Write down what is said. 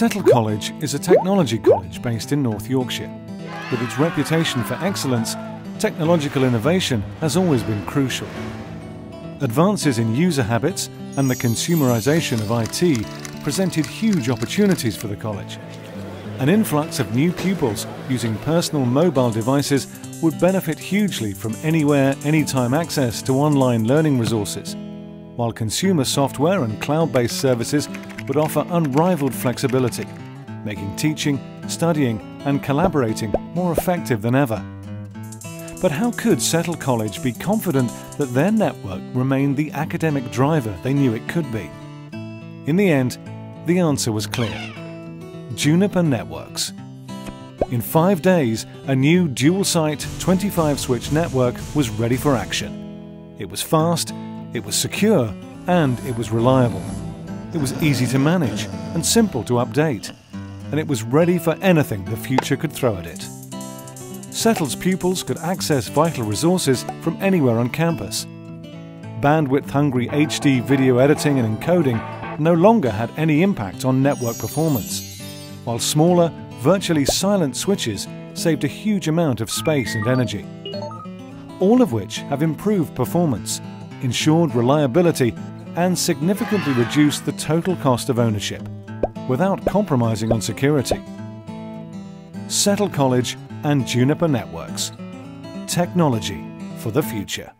Settle College is a technology college based in North Yorkshire. With its reputation for excellence, technological innovation has always been crucial. Advances in user habits and the consumerisation of IT presented huge opportunities for the college. An influx of new pupils using personal mobile devices would benefit hugely from anywhere, anytime access to online learning resources, while consumer software and cloud-based services would offer unrivaled flexibility, making teaching, studying and collaborating more effective than ever. But how could Settle College be confident that their network remained the academic driver they knew it could be? In the end, the answer was clear. Juniper Networks. In five days, a new dual-site 25-switch network was ready for action. It was fast, it was secure, and it was reliable. It was easy to manage and simple to update, and it was ready for anything the future could throw at it. Settle's pupils could access vital resources from anywhere on campus. Bandwidth-hungry HD video editing and encoding no longer had any impact on network performance, while smaller, virtually silent switches saved a huge amount of space and energy. All of which have improved performance, ensured reliability and significantly reduce the total cost of ownership, without compromising on security. Settle College and Juniper Networks. Technology for the future.